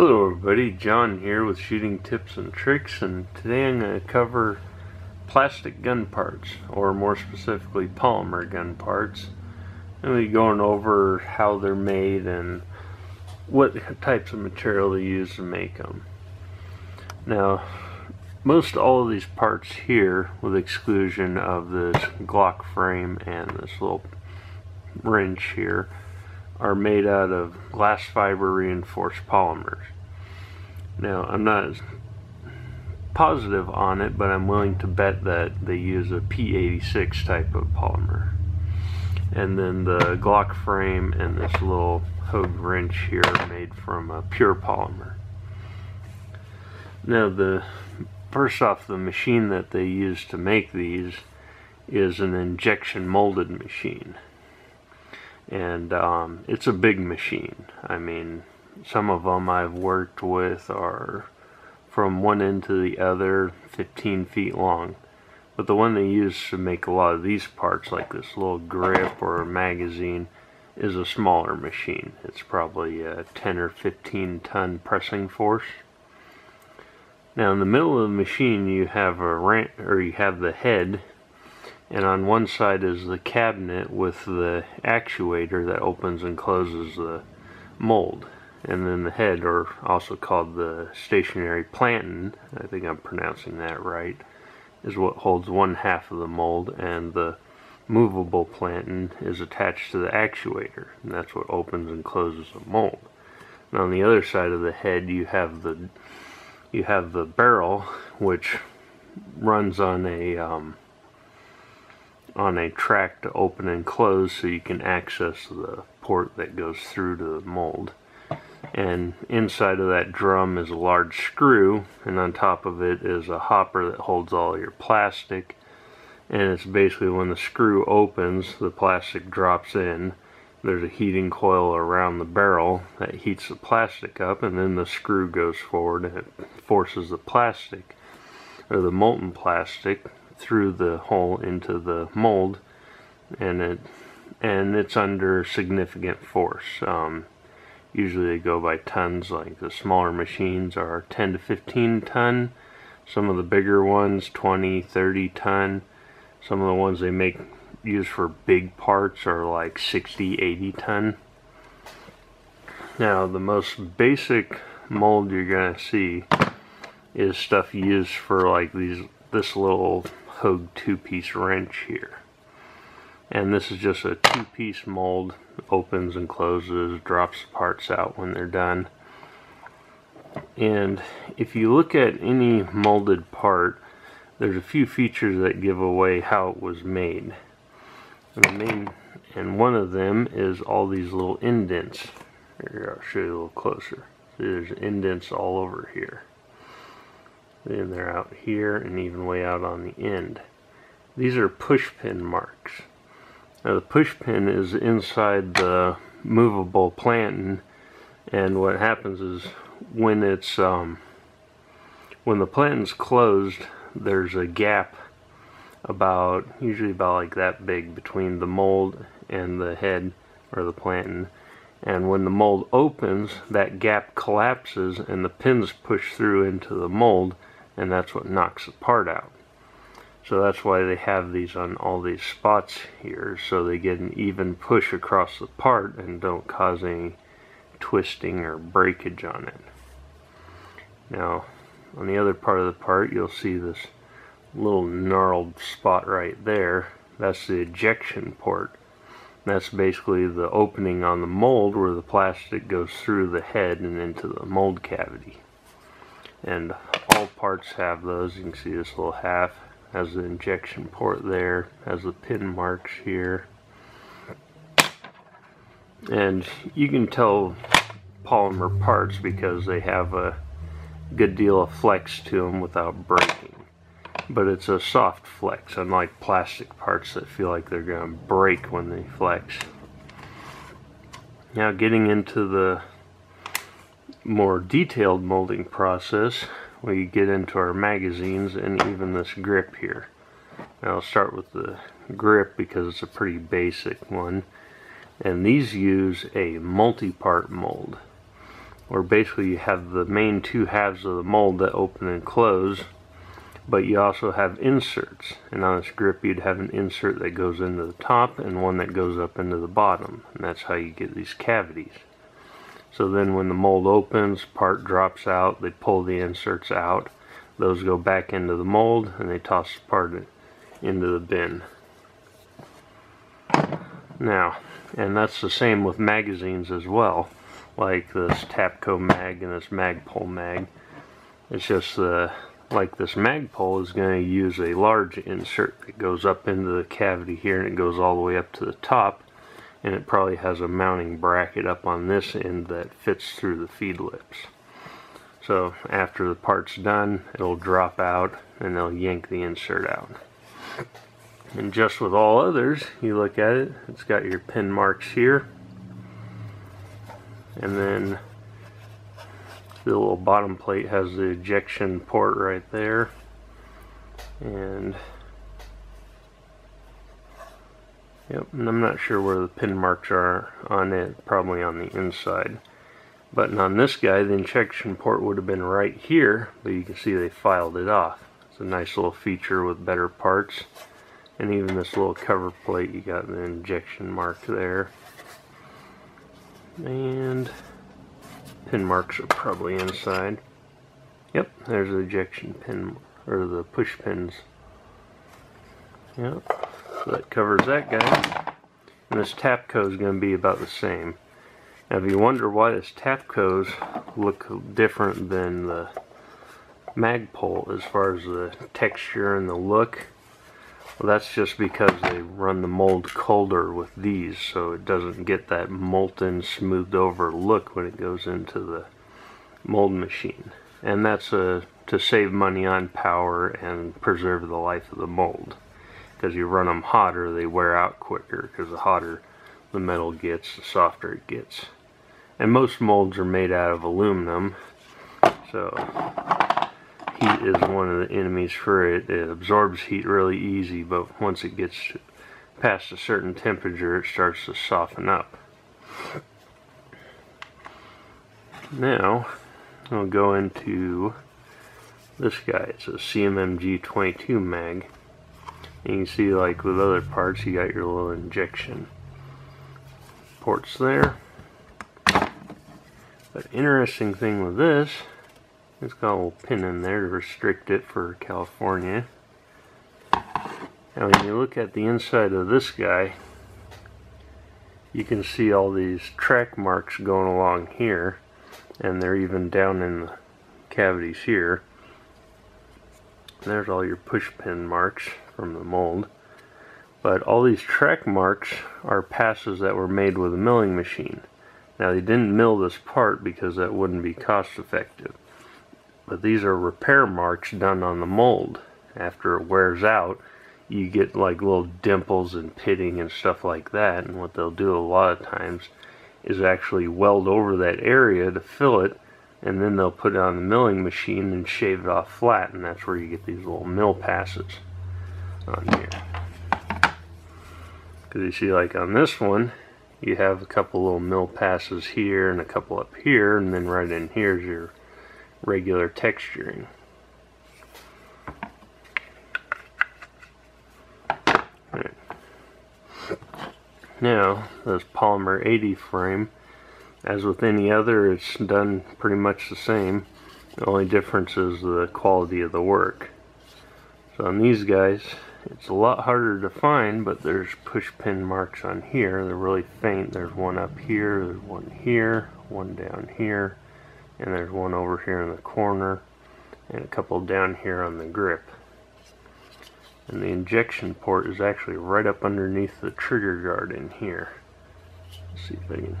Hello everybody, John here with Shooting Tips and Tricks and today I'm going to cover plastic gun parts or more specifically polymer gun parts. To be going over how they're made and what types of material they use to make them. Now most all of these parts here with exclusion of this Glock frame and this little wrench here are made out of glass fiber reinforced polymers. Now, I'm not positive on it, but I'm willing to bet that they use a P86 type of polymer. And then the Glock frame and this little Hogue wrench here made from a pure polymer. Now, the first off, the machine that they use to make these is an injection molded machine and um, it's a big machine. I mean, some of them I've worked with are from one end to the other 15 feet long. But the one they use to make a lot of these parts, like this little grip or magazine, is a smaller machine. It's probably a 10 or 15 ton pressing force. Now in the middle of the machine you have a rant, or you have the head and on one side is the cabinet with the actuator that opens and closes the mold. And then the head or also called the stationary planton I think I'm pronouncing that right is what holds one half of the mold. And the movable planton is attached to the actuator and that's what opens and closes the mold. And on the other side of the head you have the you have the barrel which runs on a um, on a track to open and close so you can access the port that goes through to the mold. And inside of that drum is a large screw, and on top of it is a hopper that holds all your plastic. And it's basically when the screw opens, the plastic drops in. There's a heating coil around the barrel that heats the plastic up, and then the screw goes forward and it forces the plastic, or the molten plastic, through the hole into the mold and it and it's under significant force. Um, usually they go by tons like the smaller machines are 10 to 15 ton. Some of the bigger ones 20 30 ton. Some of the ones they make use for big parts are like 60 80 ton. Now the most basic mold you're gonna see is stuff used for like these this little Hogue two-piece wrench here. And this is just a two-piece mold, opens and closes, drops parts out when they're done. And if you look at any molded part, there's a few features that give away how it was made. And the main, and one of them is all these little indents. Here, I'll show you a little closer. See, there's indents all over here. Then they're out here and even way out on the end. These are push pin marks. Now the push pin is inside the movable planton and what happens is when it's um, when the planton's closed there's a gap about usually about like that big between the mold and the head or the planton and when the mold opens that gap collapses and the pins push through into the mold and that's what knocks the part out. So that's why they have these on all these spots here, so they get an even push across the part and don't cause any twisting or breakage on it. Now, on the other part of the part, you'll see this little gnarled spot right there. That's the ejection port. That's basically the opening on the mold where the plastic goes through the head and into the mold cavity and all parts have those. You can see this little half has the injection port there has the pin marks here. And you can tell polymer parts because they have a good deal of flex to them without breaking. But it's a soft flex unlike plastic parts that feel like they're going to break when they flex. Now getting into the more detailed molding process we get into our magazines and even this grip here. Now I'll start with the grip because it's a pretty basic one. And these use a multi-part mold where basically you have the main two halves of the mold that open and close but you also have inserts. And on this grip you'd have an insert that goes into the top and one that goes up into the bottom. And that's how you get these cavities so then when the mold opens part drops out they pull the inserts out. Those go back into the mold and they toss the part into the bin. Now and that's the same with magazines as well like this Tapco mag and this Magpul mag. It's just the like this Magpul is going to use a large insert that goes up into the cavity here and it goes all the way up to the top and it probably has a mounting bracket up on this end that fits through the feed lips. So after the part's done it'll drop out and they'll yank the insert out. And just with all others, you look at it, it's got your pin marks here and then the little bottom plate has the ejection port right there and yep and I'm not sure where the pin marks are on it probably on the inside. But on this guy the injection port would have been right here but you can see they filed it off. It's a nice little feature with better parts. And even this little cover plate you got the injection mark there. And pin marks are probably inside. Yep, there's the ejection pin, or the push pins. Yep, so that covers that guy. And this Tapco is going to be about the same. Now if you wonder why this Tapco's look different than the Magpul as far as the texture and the look, well, that's just because they run the mold colder with these, so it doesn't get that molten, smoothed over look when it goes into the mold machine. And that's uh, to save money on power and preserve the life of the mold. Because you run them hotter, they wear out quicker, because the hotter the metal gets, the softer it gets. And most molds are made out of aluminum, so heat is one of the enemies for it. It absorbs heat really easy, but once it gets past a certain temperature, it starts to soften up. Now, I'll go into this guy. It's a CMMG 22 mag. And you can see like with other parts, you got your little injection ports there. But interesting thing with this it's got a little pin in there to restrict it for California. Now when you look at the inside of this guy, you can see all these track marks going along here and they're even down in the cavities here. There's all your push pin marks from the mold. But all these track marks are passes that were made with a milling machine. Now they didn't mill this part because that wouldn't be cost effective. But these are repair marks done on the mold. After it wears out, you get like little dimples and pitting and stuff like that. And what they'll do a lot of times is actually weld over that area to fill it. And then they'll put it on the milling machine and shave it off flat. And that's where you get these little mill passes on here. Because you see like on this one, you have a couple little mill passes here and a couple up here. And then right in here is your regular texturing. Right. Now, this polymer 80 frame, as with any other, it's done pretty much the same. The only difference is the quality of the work. So on these guys, it's a lot harder to find, but there's push pin marks on here. They're really faint. There's one up here, there's one here, one down here, and there's one over here in the corner and a couple down here on the grip and the injection port is actually right up underneath the trigger guard in here Let's see if I can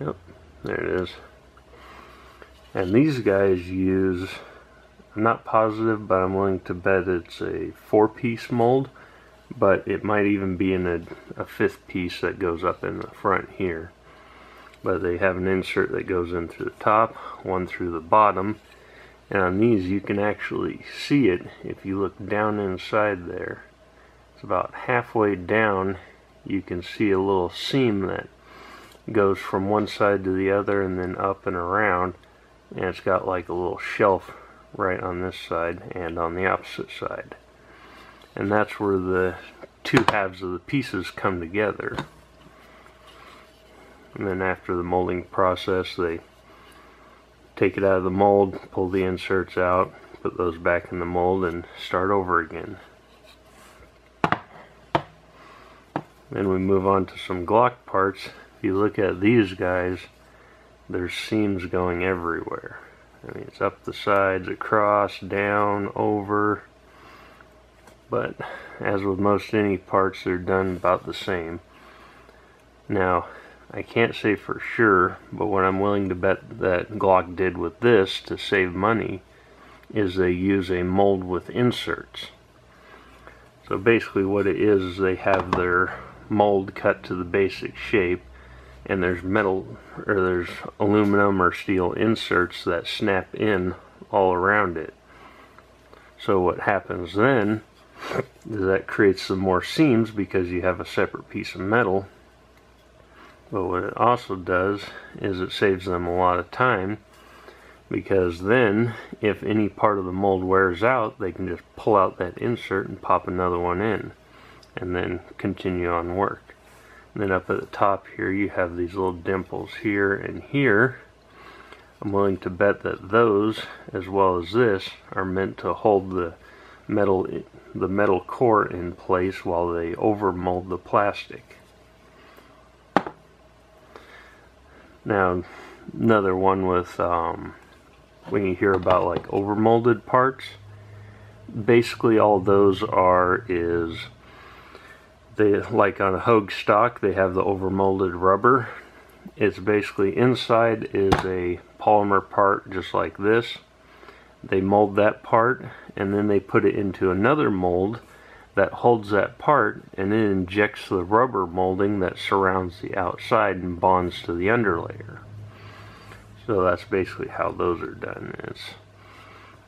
yep there it is and these guys use I'm not positive but I'm willing to bet it's a four piece mold but it might even be in a, a fifth piece that goes up in the front here. But they have an insert that goes in through the top, one through the bottom, and on these you can actually see it if you look down inside there. It's about halfway down you can see a little seam that goes from one side to the other and then up and around. And it's got like a little shelf right on this side and on the opposite side. And that's where the two halves of the pieces come together. And then after the molding process they take it out of the mold pull the inserts out put those back in the mold and start over again. Then we move on to some Glock parts. If you look at these guys there's seams going everywhere I mean it's up the sides across down over. But as with most any parts they're done about the same. Now I can't say for sure, but what I'm willing to bet that Glock did with this to save money is they use a mold with inserts. So basically what it is, is they have their mold cut to the basic shape and there's metal or there's aluminum or steel inserts that snap in all around it. So what happens then is that creates some more seams because you have a separate piece of metal but what it also does is it saves them a lot of time because then if any part of the mold wears out they can just pull out that insert and pop another one in and then continue on work. And then up at the top here you have these little dimples here and here. I'm willing to bet that those as well as this are meant to hold the metal the metal core in place while they overmold the plastic. Now, another one with um, when you hear about like overmolded parts, basically all those are is they like on a Hogue stock they have the overmolded rubber. It's basically inside is a polymer part just like this. They mold that part and then they put it into another mold that holds that part and then injects the rubber molding that surrounds the outside and bonds to the underlayer. So that's basically how those are done. It's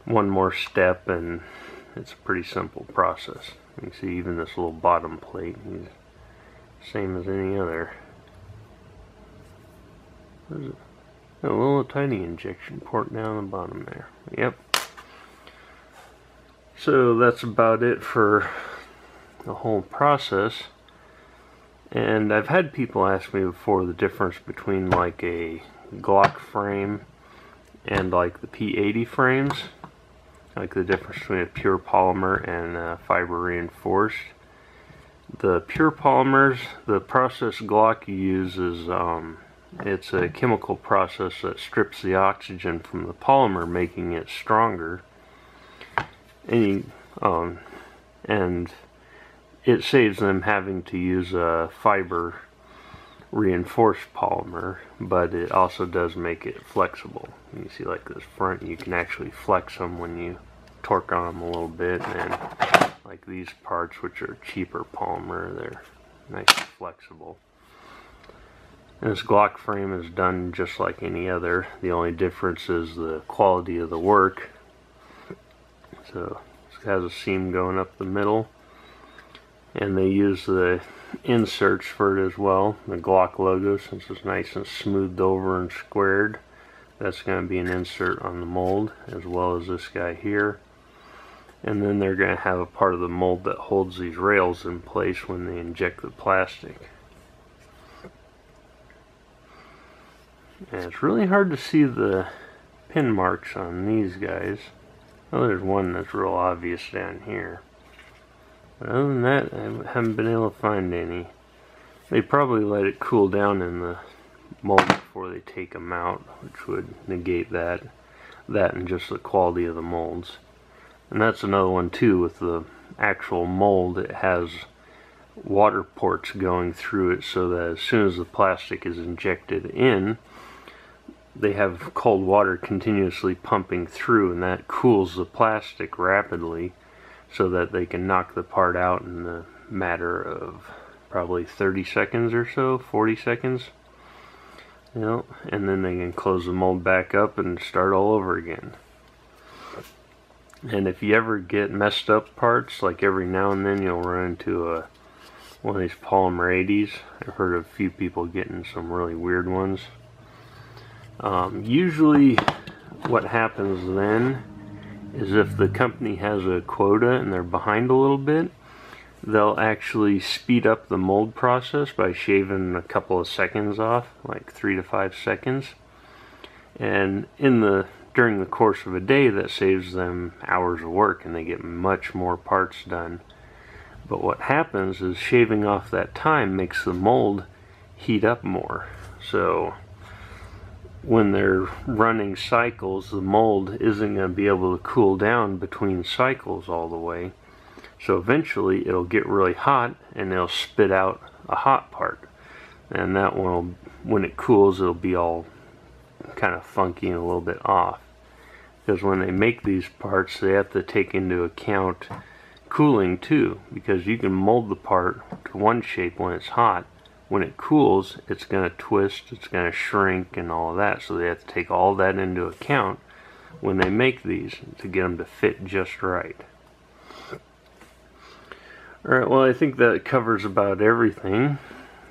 one more step and it's a pretty simple process. You can see even this little bottom plate is same as any other. There's a, a little tiny injection port down the bottom there. Yep. So that's about it for the whole process. And I've had people ask me before the difference between like a Glock frame and like the P80 frames. Like the difference between a pure polymer and fiber reinforced. The pure polymers, the process Glock uses, um, it's a chemical process that strips the oxygen from the polymer, making it stronger. Any, um, and it saves them having to use a fiber reinforced polymer but it also does make it flexible. You see like this front you can actually flex them when you torque on them a little bit and like these parts which are cheaper polymer they're nice and flexible. And this Glock frame is done just like any other. The only difference is the quality of the work. So it has a seam going up the middle and they use the inserts for it as well the Glock logo since it's nice and smoothed over and squared. That's going to be an insert on the mold as well as this guy here. And then they're going to have a part of the mold that holds these rails in place when they inject the plastic. And it's really hard to see the pin marks on these guys. Well there's one that's real obvious down here other than that, I haven't been able to find any. They probably let it cool down in the mold before they take them out, which would negate that. That and just the quality of the molds. And that's another one too with the actual mold. It has water ports going through it so that as soon as the plastic is injected in, they have cold water continuously pumping through and that cools the plastic rapidly so that they can knock the part out in the matter of probably 30 seconds or so, 40 seconds. You know, and then they can close the mold back up and start all over again. And if you ever get messed up parts, like every now and then you'll run into a one of these polymer 80s. I've heard of a few people getting some really weird ones. Um, usually what happens then is if the company has a quota and they're behind a little bit, they'll actually speed up the mold process by shaving a couple of seconds off, like three to five seconds. And in the during the course of a day, that saves them hours of work and they get much more parts done. But what happens is shaving off that time makes the mold heat up more. So when they're running cycles, the mold isn't going to be able to cool down between cycles all the way. So eventually it'll get really hot and it'll spit out a hot part. And that will, when it cools, it'll be all kind of funky and a little bit off because when they make these parts they have to take into account cooling too because you can mold the part to one shape when it's hot when it cools it's going to twist it's going to shrink and all of that so they have to take all that into account when they make these to get them to fit just right alright well I think that covers about everything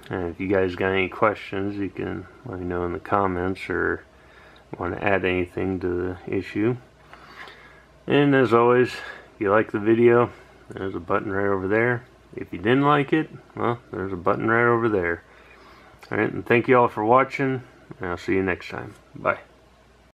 and if you guys got any questions you can let me know in the comments or want to add anything to the issue. And as always, if you like the video, there's a button right over there. If you didn't like it, well, there's a button right over there. Alright, and thank you all for watching, and I'll see you next time. Bye.